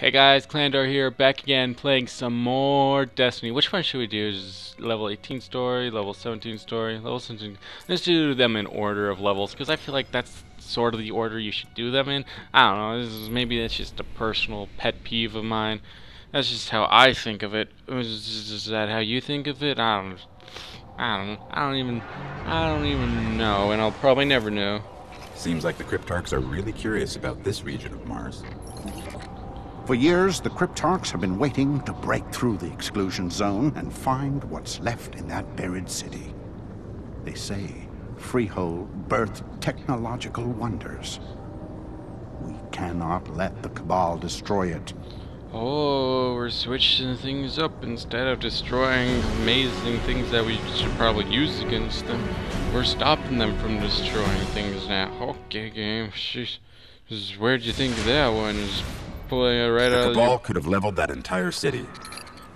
Hey guys, Clandor here, back again, playing some more Destiny. Which one should we do? Is level 18 story, level 17 story, level 17? Let's do them in order of levels, because I feel like that's sort of the order you should do them in. I don't know, this is, maybe that's just a personal pet peeve of mine. That's just how I think of it. Is, is that how you think of it? I don't I don't I don't even I don't even know, and I'll probably never know. Seems like the Cryptarchs are really curious about this region of Mars. For years, the Cryptarchs have been waiting to break through the exclusion zone and find what's left in that buried city. They say Freehold birthed technological wonders. We cannot let the Cabal destroy it. Oh, we're switching things up instead of destroying amazing things that we should probably use against them. We're stopping them from destroying things now. Okay, game. Where'd you think that one is pulling it right the out Cabal of your... could have leveled that entire city.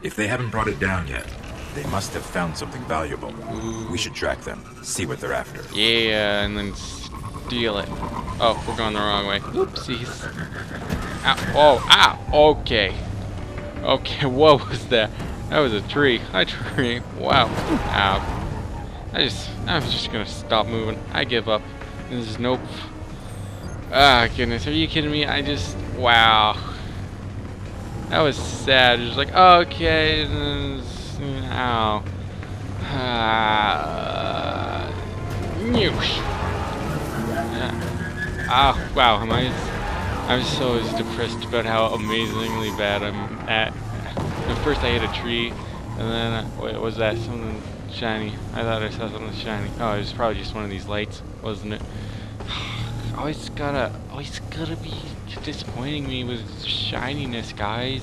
If they haven't brought it down yet, they must have found something valuable. We should track them, see what they're after. Yeah, and then steal it. Oh, we're going the wrong way. Oopsies. Ow. Oh, ow. Okay. Okay, what was that? That was a tree. A tree. Wow. Ow. I just, I'm just gonna stop moving. I give up. This is nope. Ah, goodness. Are you kidding me? I just, wow. That was sad. Was like, okay. Ow. Ah. Ah, wow. Am I? I'm so depressed about how amazingly bad I'm at. At first, I hit a tree, and then wait, was that something shiny? I thought I saw something shiny. Oh, it was probably just one of these lights, wasn't it? always gotta, always gotta be disappointing me with shininess, guys.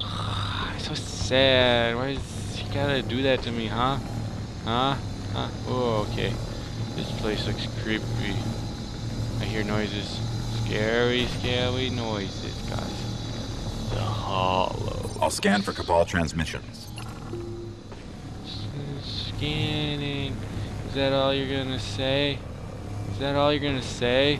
so sad. Why is he gotta do that to me, huh? Huh? Huh? Oh, okay. This place looks creepy. I hear noises. Scary, scary noises, guys. The hollow. I'll scan for Cabal transmissions. Scanning. Is that all you're gonna say? Is that all you're gonna say?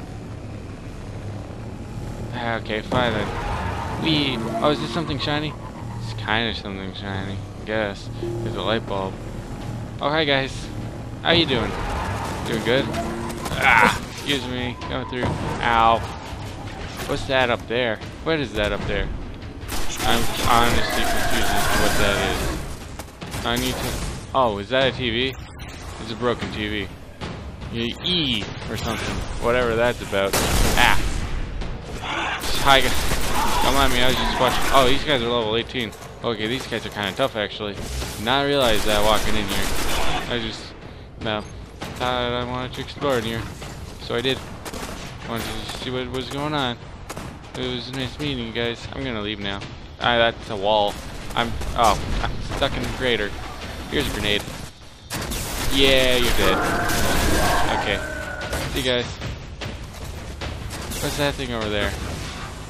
Ah, Okay, fine then. We. Oh, is this something shiny? It's kind of something shiny, I guess. It's a light bulb. Oh, hi guys. How you doing? Doing good? Ah, excuse me. Going through. Ow. What's that up there? What is that up there? I'm honestly confused as to what that is. I need to. Oh, is that a TV? It's a broken TV. E or something. Whatever that's about. Ah. Hi guys. Don't me, I was just watching. Oh, these guys are level 18. Okay, these guys are kind of tough actually. Did not realize that walking in here. I just, no, thought I wanted to explore in here. So I did. Wanted to see what was going on. It was a nice meeting guys. I'm gonna leave now. Ah, that's a wall. I'm, oh, I'm stuck in the crater. Here's a grenade. Yeah, you're dead. Okay. See you guys. What's that thing over there?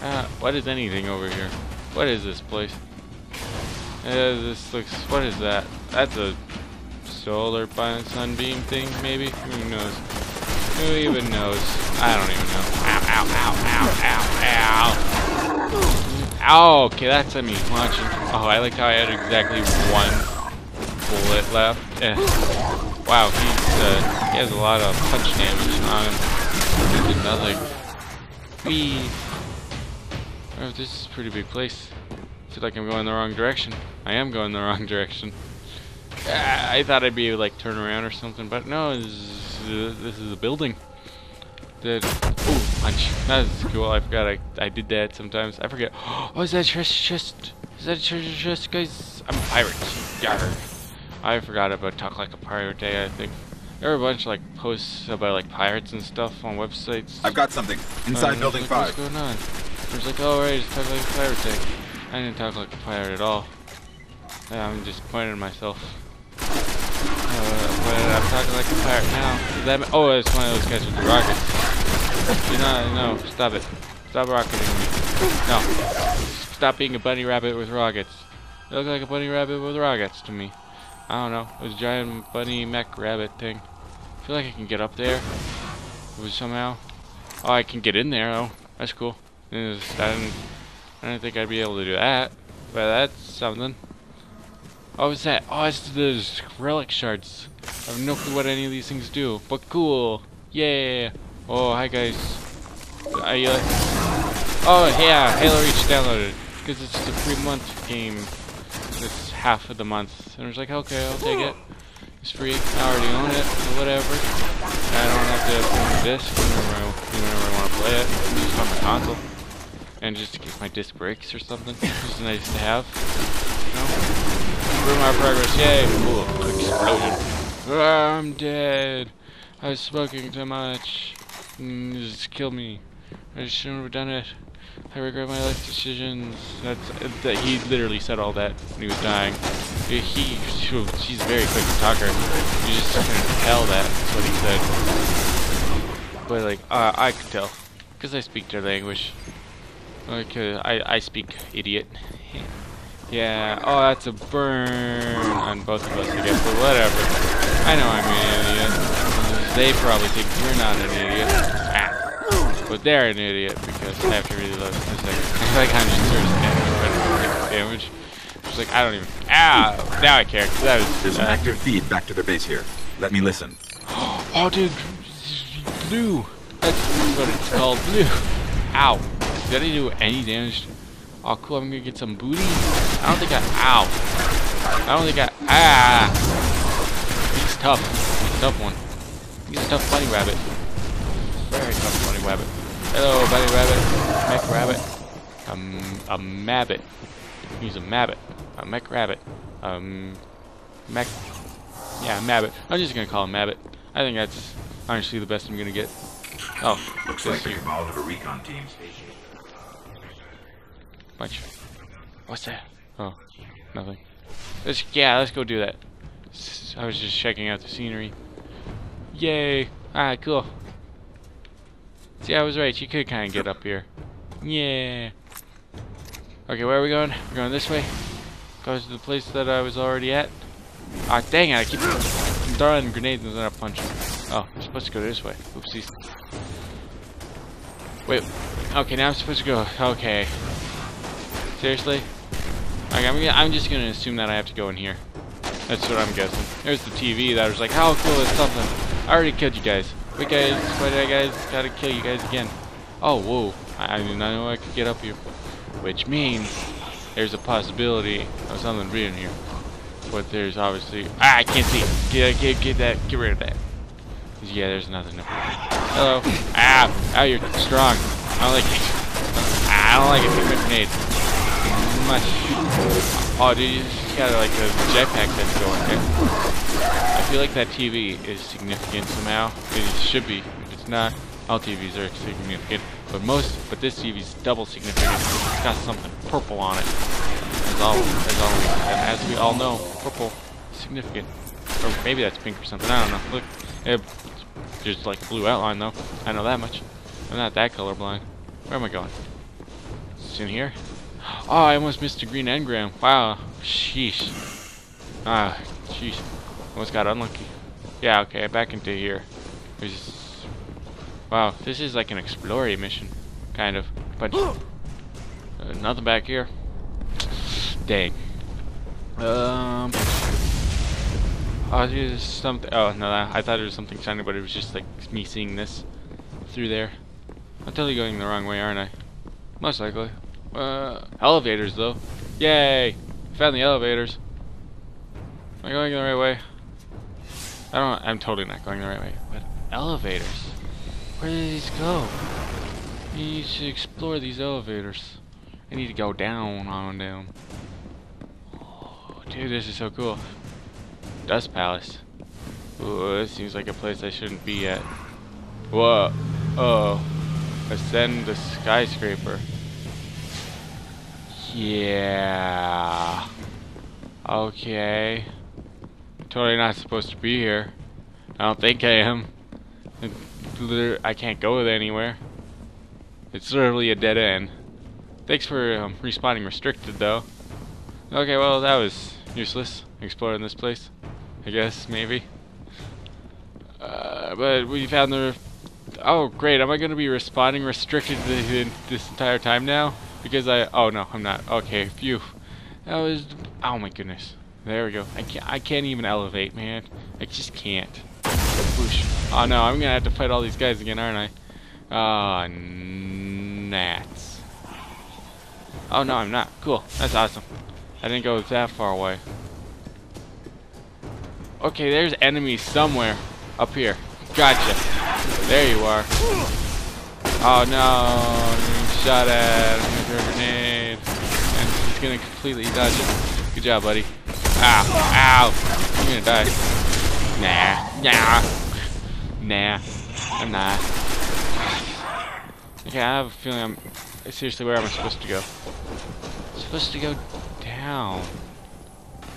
Uh, what is anything over here? What is this place? Uh, this looks, what is that? That's a solar sunbeam thing, maybe? Who knows? Who even knows? I don't even know. Ow, ow, ow, ow, ow, ow. Ow, okay, that's a me launching. Oh, I like how I had exactly one bullet left. Eh. Wow, he's, uh, he has a lot of punch damage on him. He did nothing. Whee! Oh, this is a pretty big place. I feel like I'm going the wrong direction. I am going the wrong direction. Ah, I thought I'd be like, turn around or something, but no, this is, this is a building. That, oh, punch. That's cool. I forgot I, I did that sometimes. I forget. Oh, is that a treasure chest? Is that a treasure chest, guys? I'm a pirate. Yarr. I forgot about Talk Like a Pirate Day, I think. There were a bunch of like posts about like pirates and stuff on websites. I've got something. Inside Uh, Building like, 5. What's going on? There's like, oh right, it's Talk Like a Pirate Day. I didn't talk like a pirate at all. Yeah, I'm disappointed in myself. Uh, but I'm talking like a pirate now. That oh, it's one of those guys with the rockets. Do not, no, stop it. Stop rocketing me. No. Stop being a bunny rabbit with rockets. You look like a bunny rabbit with rockets to me. I don't know. It was a giant bunny mech rabbit thing. I feel like I can get up there. Somehow. Oh, I can get in there. Oh, that's cool. Is that in, I didn't think I'd be able to do that. But that's something. Oh, what's that? Oh, it's those relic shards. I have no clue what any of these things do, but cool. Yeah. Oh, hi guys. Are you? Uh, oh yeah, Halo Reach downloaded because it's a free month game. Half of the month, and I was like, okay, I'll take it. It's free. I already own it, or whatever. I don't have to the disc whenever I, whenever I want to play it. It's just on my console, and just in case my disc breaks or something, it's nice to have. You know? My progress. Yay! Cool. Explosion. Ah, I'm dead. I was smoking too much. Mm, just kill me. I shouldn't have done it. I regret my life decisions. That's that. He literally said all that when he was dying. He, he she's very quick to talker. You just can tell that. That's what he said. But like, uh, I could tell, cause I speak their language. Like, uh, I I speak idiot. Yeah. Oh, that's a burn on both of us again. But whatever. I know I'm an idiot. They probably think you're not an idiot. But they're an idiot because I have to reload in a second. I I'm just of damage. Just like I don't even. Ah! Now I care. That was. There's an uh, active feed back to their base here. Let me listen. Oh, dude, blue. That's what it's called, blue. Ow. Did I do any damage? Oh, cool. I'm gonna get some booty. I don't think I. Ow. I don't think I. Ah. He's tough. He's a tough one. He's a tough bunny rabbit. Very tough bunny rabbit. Hello, bunny rabbit. Mech rabbit. Um, a mabbit. He's a mabbit. A mech rabbit. Um, mech. Yeah, Mabbit. I'm just gonna call him Mabbit. I think that's honestly the best I'm gonna get. Oh, Looks like the here. cabal have a recon team. bunch. What's that? Oh, nothing. Let's yeah, let's go do that. I was just checking out the scenery. Yay! Alright, cool. See, I was right. You could kind of get up here. Yeah. Okay, where are we going? We're going this way. Goes to the place that I was already at. Ah, dang it! I keep throwing grenades and then I punch. Oh, I'm supposed to go this way. Oopsies. Wait. Okay, now I'm supposed to go. Okay. Seriously? Okay, I'm, gonna, I'm just gonna assume that I have to go in here. That's what I'm guessing. There's the TV that was like, how cool is something? I already killed you guys. Wait, guys, why did I guys gotta kill you guys again? Oh, whoa. I, I did not know I could get up here. Which means there's a possibility of something being here. But there's obviously ah, I can't see. Get get get that. Get rid of that. Yeah, there's nothing up here. Hello. Ah, ah, you're strong. I don't like it. I don't like it. Take my grenade. Oh, dude, you just got like a jetpack that's going there. I feel like that TV is significant somehow. It should be. If it's not, all TVs are significant. But most, but this TV is double significant. It's got something purple on it. As all, as always, and as we all know, purple significant. Or maybe that's pink or something. I don't know. Look, it, there's like a blue outline though. I know that much. I'm not that colorblind. Where am I going? It's in here. Oh, I almost missed a green engram. Wow. Sheesh. Ah, sheesh. Almost got unlucky. Yeah, okay, back into here. There's... Wow, this is like an explorer mission. Kind of. But uh, nothing back here. Dang. Um. Oh, there's something. Oh no, I thought it was something shiny, but it was just like me seeing this through there. I'm totally going the wrong way, aren't I? Most likely. Uh, elevators though. Yay! Found the elevators. Am I going the right way? I don't. I'm totally not going the right way. But elevators. Where do these go? You should explore these elevators. I need to go down on down. Oh, dude, this is so cool. Dust Palace. Ooh, this seems like a place I shouldn't be at. Whoa. Oh. Ascend the skyscraper. Yeah. Okay. Totally not supposed to be here. I don't think I am. I can't go anywhere. It's literally a dead end. Thanks for um, respawning restricted though. Okay, well that was useless exploring this place. I guess maybe. Uh, but we found the. Oh great! Am I going to be respawning restricted th- th- this entire time now? Because I. Oh no, I'm not. Okay, phew. That was. Oh my goodness. There we go. I can't. I can't even elevate, man. I just can't. Oh no, I'm gonna have to fight all these guys again, aren't I? Ah, gnats. Oh no, I'm not. Cool. That's awesome. I didn't go that far away. Okay, there's enemies somewhere up here. Gotcha. There you are. Oh no, shot at I'm gonna with a grenade. And he's gonna completely dodge it. Good job, buddy. Ow, ow. You're gonna die. Nah, nah. Nah, I'm not. Okay, I have a feeling I'm... Seriously, where am I supposed to go? I'm supposed to go down.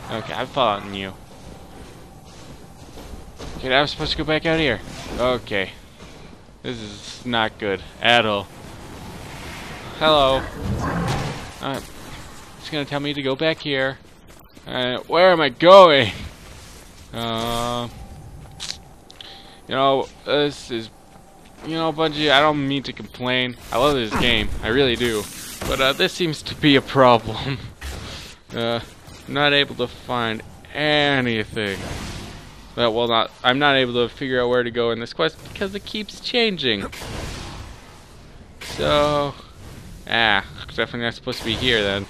Okay, I've followed you. Okay, I'm supposed to go back out here. Okay. This is not good at all. Hello. Uh, it's gonna tell me to go back here. Uh, where am I going? Uh, you know, this is, you know, Bungie, I don't mean to complain. I love this game. I really do. But uh, this seems to be a problem. uh, not able to find anything. But well, not. I'm not able to figure out where to go in this quest because it keeps changing. So, ah, definitely not supposed to be here then.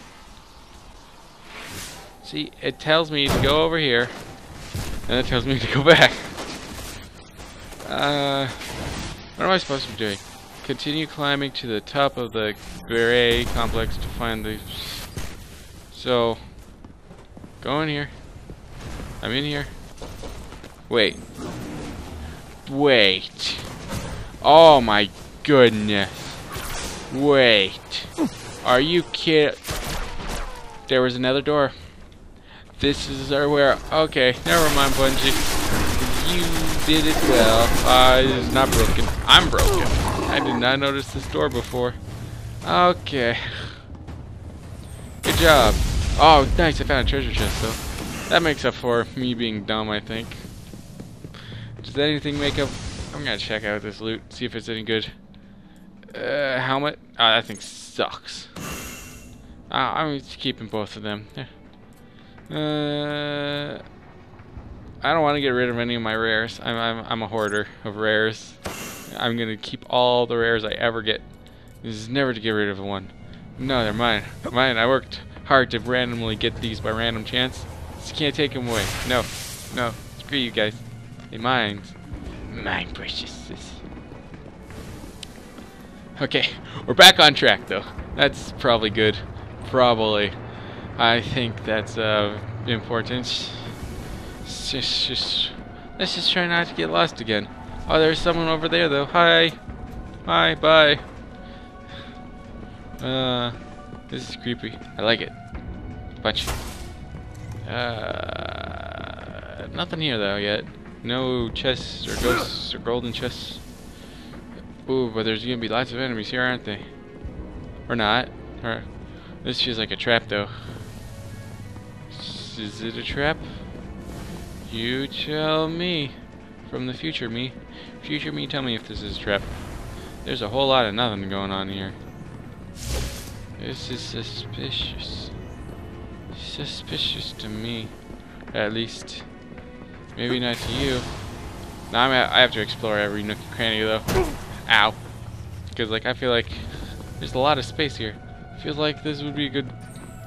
See, it tells me to go over here, and it tells me to go back. Uh, what am I supposed to be doing? Continue climbing to the top of the Beret complex to find the. So, go in here. I'm in here. Wait. Wait. Oh my goodness. Wait. Are you kidding? There was another door. This is our where. Okay, never mind, Bungie. You did it well. Uh, it is not broken. I'm broken. I did not notice this door before. Okay. Good job. Oh, nice. I found a treasure chest, though. That makes up for me being dumb, I think. Does anything make up? I'm gonna check out this loot, see if it's any good. Uh, helmet? Oh, that thing sucks. Uh, I'm keeping both of them. Uh, I don't want to get rid of any of my rares. I'm, I'm, I'm a hoarder of rares. I'm gonna keep all the rares I ever get. This is never to get rid of one. No, they're mine. Mine. I worked hard to randomly get these by random chance. Just can't take them away. No. No. Screw you guys. Mine. Mine precious. Okay, we're back on track though. That's probably good. Probably. I think that's uh, important. Just, just, let's just try not to get lost again. Oh, there's someone over there though. Hi. Hi, bye. Uh, this is creepy. I like it. Bunch. Uh, nothing here though yet. No chests or ghosts or golden chests. Ooh, but there's gonna be lots of enemies here, aren't they? Or not. Or this feels like a trap though. Is it a trap? You tell me. From the future me. Future me, tell me if this is a trap. There's a whole lot of nothing going on here. This is suspicious. Suspicious to me. At least. Maybe not to you. Now I'm have to explore every nook and cranny though. Ow. Because like I feel like there's a lot of space here. I feel like this would be a good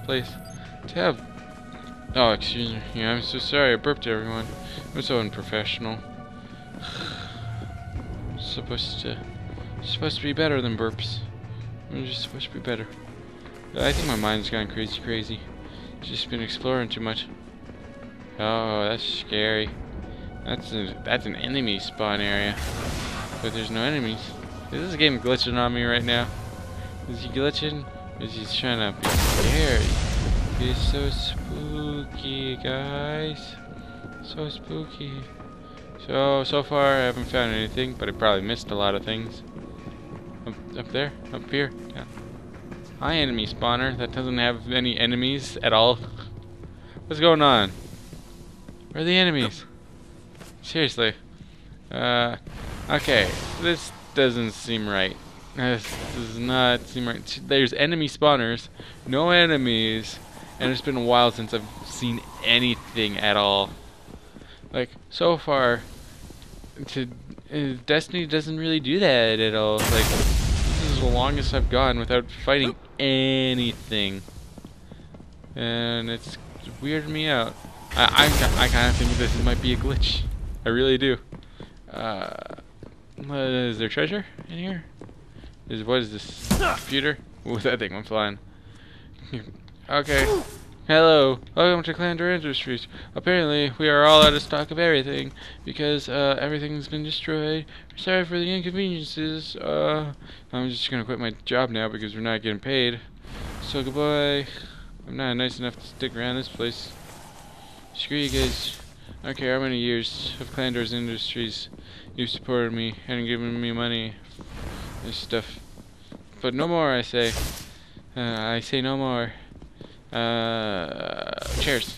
place to have. Oh, excuse me. Yeah, I'm so sorry. I burped everyone. I'm so unprofessional. supposed to supposed to be better than burps. I'm just supposed to be better. I think my mind's gone crazy crazy. Just been exploring too much. Oh, that's scary. That's a, that's an enemy spawn area. But there's no enemies. Is this game glitching on me right now? Is he glitching? Is he trying to be scary? He's so spooky, guys. So spooky. So, so far I haven't found anything, but I probably missed a lot of things. Up, up there? Up here? Yeah. Hi, enemy spawner. That doesn't have any enemies at all. What's going on? Where are the enemies? Seriously. Uh, okay. This doesn't seem right. This does not seem right. There's enemy spawners, no enemies, and it's been a while since I've seen anything at all. Like, so far, to, uh, Destiny doesn't really do that at all. Like, this is the longest I've gone without fighting anything. And it's weirded me out. I, I, I kind of think this might be a glitch. I really do. Uh, is there treasure in here? Is what is this computer? Ooh, that thing went flying. okay. Hello, welcome to Clandor Industries. Apparently, we are all out of stock of everything because uh, everything's been destroyed. Sorry for the inconveniences. Uh, I'm just gonna quit my job now because we're not getting paid. So goodbye. I'm not nice enough to stick around this place. Screw you guys. I care how many years of Clandor's Industries you've supported me and given me money and stuff. But no more, I say. Uh, I say no more. Uh, chairs.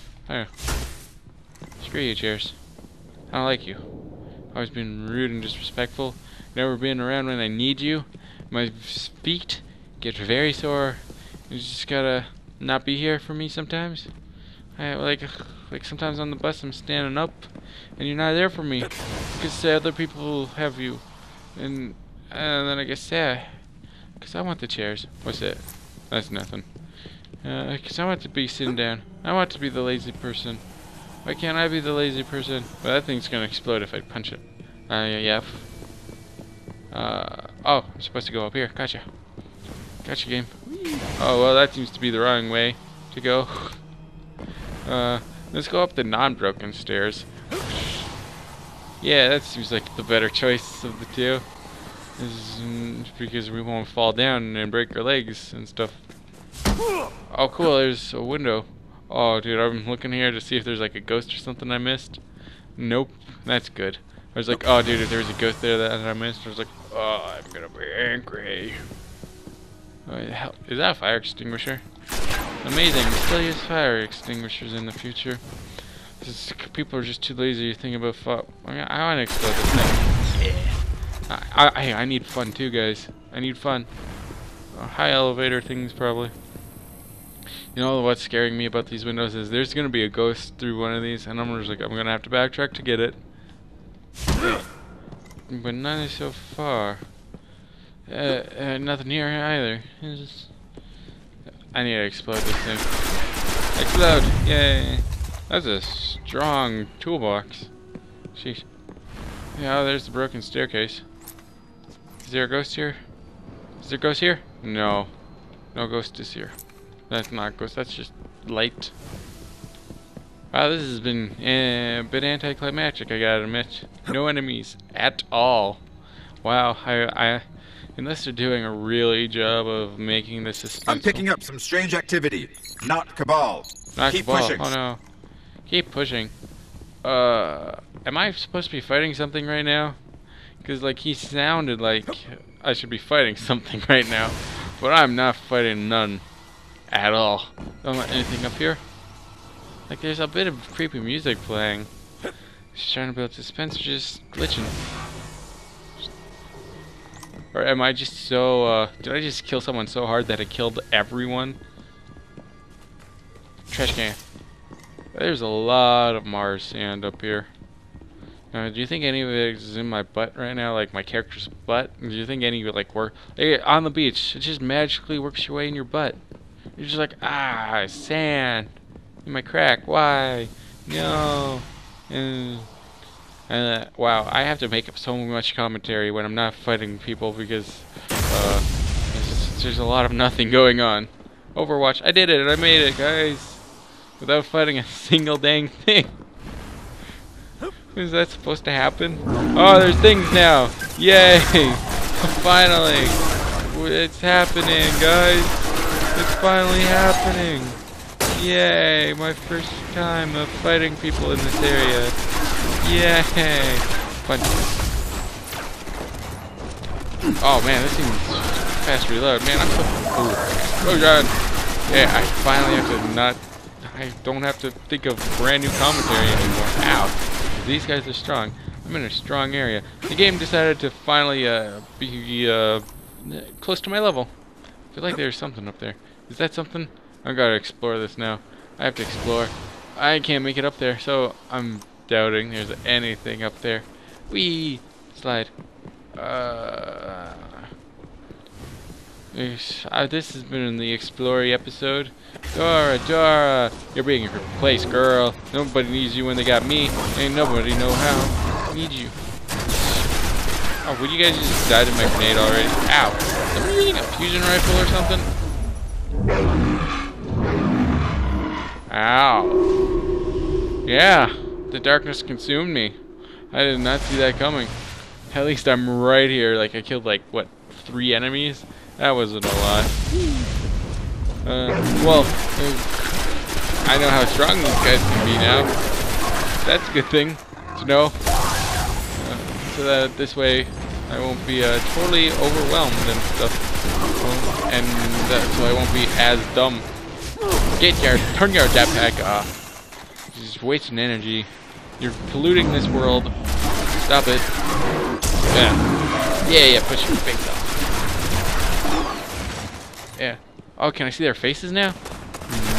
Screw you, chairs. I don't like you. Always been rude and disrespectful. Never been around when I need you. My feet get very sore. You just gotta not be here for me sometimes. I like like sometimes on the bus I'm standing up and you're not there for me because other people have you and and then I get sad because I want the chairs. What's that? That's nothing. Because uh, I want to be sitting down. I want to be the lazy person. Why can't I be the lazy person? Well, that thing's going to explode if I punch it. Uh, yeah. Uh, oh, I'm supposed to go up here. Gotcha. Gotcha, game. Oh, well, that seems to be the wrong way to go. Uh, let's go up the non-broken stairs. Yeah, that seems like the better choice of the two. Is because we won't fall down and break our legs and stuff. Oh, cool, there's a window. Oh, dude, I'm looking here to see if there's like a ghost or something I missed. Nope, that's good. I was like, oh, dude, if there's a ghost there that I missed, I was like, oh, I'm gonna be angry. Oh, is that a fire extinguisher? Amazing, we still use fire extinguishers in the future. People are just too lazy to think about fire. I want to explode this thing. Yeah. I, I, I need fun too, guys. I need fun. Uh, high elevator things, probably. You know what's scaring me about these windows is there's gonna be a ghost through one of these, and I'm just like I'm gonna have to backtrack to get it. but none is so far. Uh, uh, nothing here either. I need to explode this thing. Explode! Yay! That's a strong toolbox. Sheesh. Yeah, there's the broken staircase. Is there a ghost here? Is there a ghost here? No. No ghost is here. That's not ghost, that's just light. Wow, this has been eh, a bit anticlimactic, I gotta admit. No enemies at all. Wow, I, I, unless they're doing a really job of making this suspenseful. I'm picking up some strange activity. Not Cabal. Not Keep Cabal. pushing. Oh no. Keep pushing. Uh, am I supposed to be fighting something right now? Because, like, he sounded like I should be fighting something right now. But I'm not fighting none at all. Don't want anything up here. Like there's a bit of creepy music playing. Just trying to build suspense, just glitching. Or am I just so, uh, did I just kill someone so hard that it killed everyone? Trash can. There's a lot of Mars sand up here. Uh, do you think any of it is in my butt right now, like my character's butt? Do you think any of it like work? On the beach, it just magically works your way in your butt. You're just like, ah, sand in my crack. Why? No. And uh, wow, I have to make up so much commentary when I'm not fighting people because uh, there's, there's a lot of nothing going on. Overwatch, I did it, I made it, guys, without fighting a single dang thing. Is that supposed to happen? Oh, there's things now! Yay! Finally! It's happening, guys! It's finally happening! Yay! My first time of fighting people in this area. Yay! Fun. Oh man, this seems fast reload. Man, I'm so... Ooh. Oh god! Yeah, I finally have to not... I don't have to think of brand new commentary anymore. Ow! These guys are strong. I'm in a strong area. The game decided to finally uh, be uh, close to my level. I feel like there's something up there. Is that something? I gotta explore this now. I have to explore. I can't make it up there, so I'm doubting there's anything up there. Wee slide. Uh, uh, this has been the Explory episode. Dora, Dora, you're being replaced, girl. Nobody needs you when they got me. Ain't nobody know how. Need you. Oh, would you guys just die to my grenade already? Ow. I using a fusion rifle or something? Ow. Yeah, the darkness consumed me. I did not see that coming. At least I'm right here. Like, I killed, like, what, three enemies? That wasn't a lot. Uh, well, uh, I know how strong these guys can be now. That's a good thing to know. Uh, so that this way I won't be uh, totally overwhelmed and stuff. And so I won't be as dumb. Get your, turn your jetpack off. Just wasting energy. You're polluting this world. Stop it. Yeah. Yeah, yeah, push your face off. Yeah. Oh, can I see their faces now?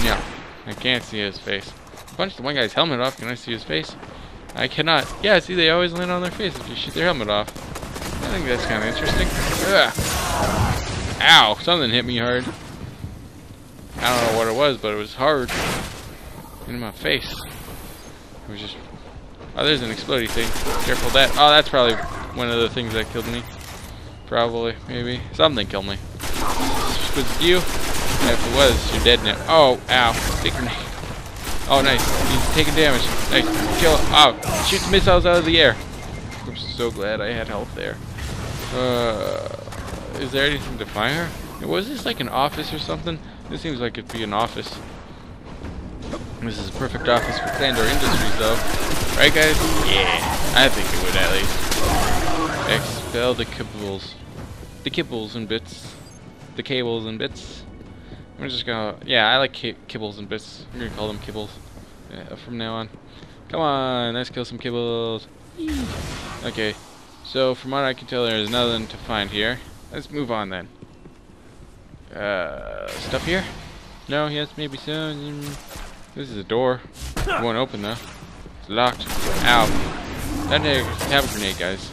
No. I can't see his face. Punch the one guy's helmet off. Can I see his face? I cannot. Yeah, see, they always land on their face if you shoot their helmet off. I think that's kind of interesting. Ugh. Ow! Something hit me hard. I don't know what it was, but it was hard. In my face. It was just... Oh, there's an exploding thing. Careful that. Oh, that's probably one of the things that killed me. Probably, maybe. Something killed me. Was you? If it was, you're dead now. Oh, ow. Big grenade. Oh, nice. He's taking damage. Nice. Kill him. Oh, shoots missiles out of the air. I'm so glad I had help there. Uh, is there anything to fire? Was this like an office or something? This seems like it'd be an office. This is a perfect office for Clandor Industries, though. Right, guys? Yeah, I think it would at least. Expel the kibbles. The kibbles and bits. The cables and bits. I'm just gonna... Yeah, I like kibbles and bits. I'm gonna call them kibbles yeah, from now on. Come on, let's kill some kibbles. Okay, so from what I can tell, there's nothing to find here. Let's move on then. Uh, stuff here? No, yes, maybe so. This is a door. It won't open though. It's locked. Ow. That nigga have a grenade, guys.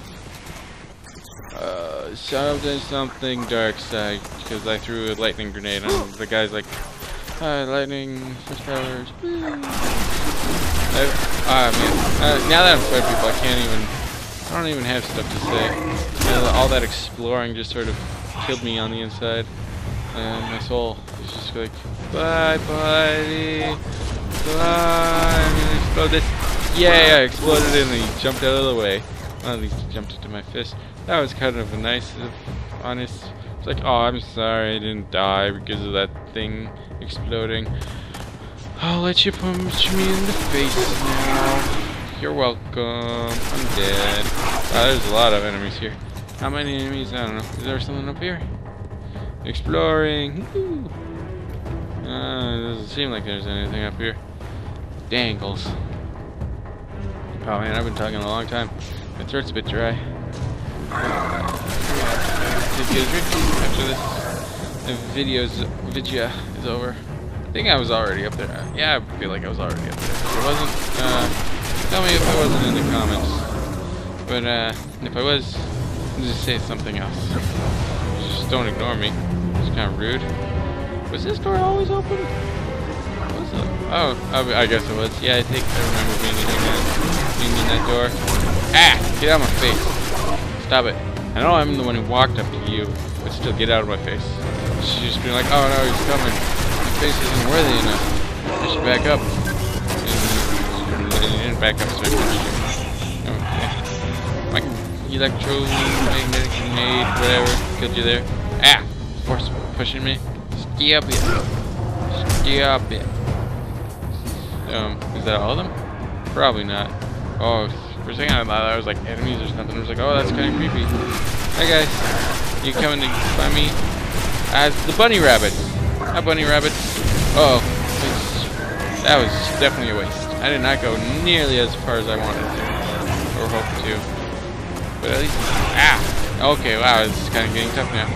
Uh, something, something dark side, because I threw a lightning grenade and the guy's like, uh, lightning, switch powers. Ah, man. Uh, now that I'm fighting people, I can't even, I don't even have stuff to say. You know, all that exploring just sort of killed me on the inside. And my soul is just like, bye, buddy. Bye. I'm explode this. Yeah, I exploded and he jumped out of the way. Well, at least he jumped into my fist. That was kind of a nice, honest. It's like, oh, I'm sorry I didn't die because of that thing exploding. I'll let you punch me in the face now. You're welcome. I'm dead. Wow, there's a lot of enemies here. How many enemies? I don't know. Is there something up here? Exploring. Uh, it doesn't seem like there's anything up here. Dangles. Oh man, I've been talking a long time. My throat's a bit dry. Take a drink after this video's video is over. I think I was already up there. Yeah, I feel like I was already up there. If wasn't, uh, tell me if I wasn't in the comments. But uh, if I was, just say something else. Just don't ignore me. It's kind of rude. Was this door always open? Oh, I guess it was. Yeah, I think I remember being in that, being in that door. Ah! Get out of my face. Stop it. I know I'm the one who walked up to you, but still get out of my face. She's just being like, oh no, he's coming. My face isn't worthy enough. I should back up. And didn't back up, so I. Okay. My electromagnetic grenade, whatever, killed you there. Ah! Force pushing me. Stop it. Stop it. Um, is that all of them? Probably not. Oh, for a second I thought that was like enemies or something. I was like, oh, that's kind of creepy. Hey guys, you coming to find me? As the bunny rabbit. Hi, bunny rabbit. Uh oh, that was definitely a waste. I did not go nearly as far as I wanted to, or hoped to. But at least, ah, okay, wow, it's kind of getting tough now.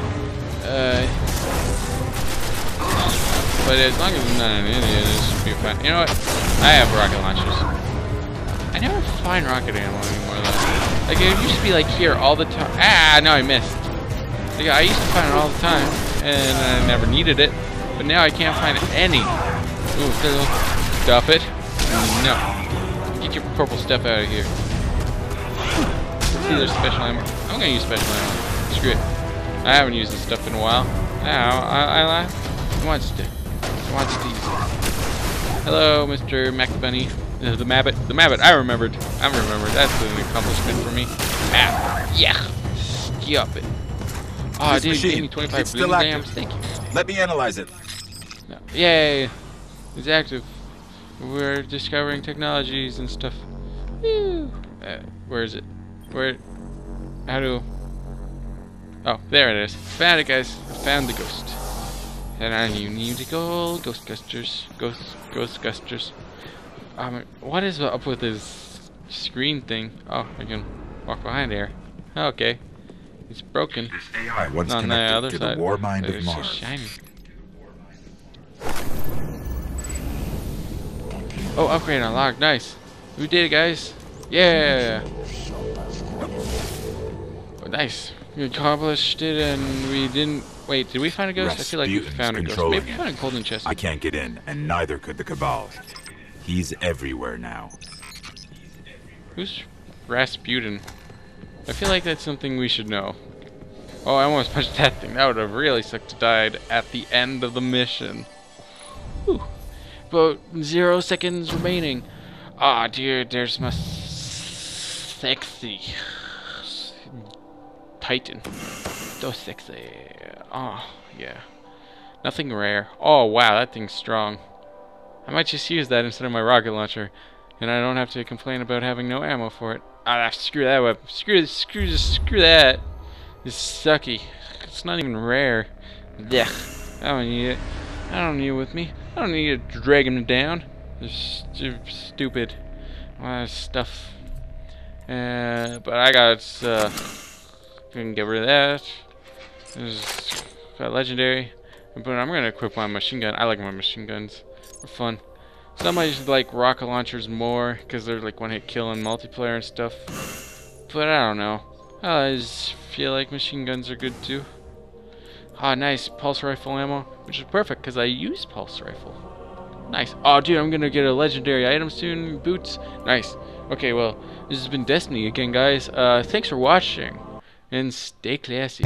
Uh, but as long as I'm not an idiot, it should be fine. You know what? I have rocket launchers. I never find rocket ammo anymore though. Like it used to be like here all the time. Ah, no, I missed. Like I used to find it all the time, and I never needed it. But now I can't find any. Ooh, fizzle. Stop it. No. Get your purple stuff out of here. See, there's special ammo. I'm gonna use special ammo. Screw it. I haven't used this stuff in a while. Now, I, I, I wants to. Wants these. Hello, Mr. McBunny. Uh, the Mabbit. The Mabbit. I remembered. I remembered. That's an accomplishment for me. Mabbit. Yeah. Stop it. Oh, This dude, machine, give me 25 it's blue lamps. Thank you. Let me analyze it. No. Yay! It's active. We're discovering technologies and stuff. Woo. Uh, where is it? Where? How do? Oh, there it is. Found it, guys. Found the ghost. And I you need to go, Ghostbusters. Ghost, Ghostbusters. Um, what is up with this screen thing? Oh, I can walk behind here. Okay. It's broken. This AI once On the connected other to side. the Warmind But of it's so Mars. shiny. Oh, upgrade unlocked. Nice. We did it, guys. Yeah. Oh, nice. We accomplished it, and we didn't. Wait, did we find a ghost? I feel like we Rasputin's found a ghost. Maybe we found a golden chest. I can't get in, and neither could the Cabal. He's everywhere now. Who's Rasputin? I feel like that's something we should know. Oh, I almost punched that thing. That would have really sucked to died at the end of the mission. Whew. About zero seconds remaining. Ah, dude, there's my sexy Titan. So sexy. Oh, yeah. Nothing rare. Oh, wow, that thing's strong. I might just use that instead of my rocket launcher, and I don't have to complain about having no ammo for it. Ah, screw that weapon. Screw, screw, screw that. It's sucky. It's not even rare. Yeah, I don't need it. I don't need it with me. I don't need to drag him down. This stu- stupid uh, stuff. Uh, but I got. Uh, can get rid of that. There's got legendary. But I'm gonna equip my machine gun. I like my machine guns. They're fun. Some I just like rocket launchers more because they're like one hit kill in multiplayer and stuff. But I don't know. I just feel like machine guns are good too. Ah, nice pulse rifle ammo, which is perfect because I use pulse rifle. Nice. Oh, dude, I'm gonna get a legendary item soon. Boots. Nice. Okay, well, this has been Destiny again, guys. Uh, thanks for watching, and stay classy.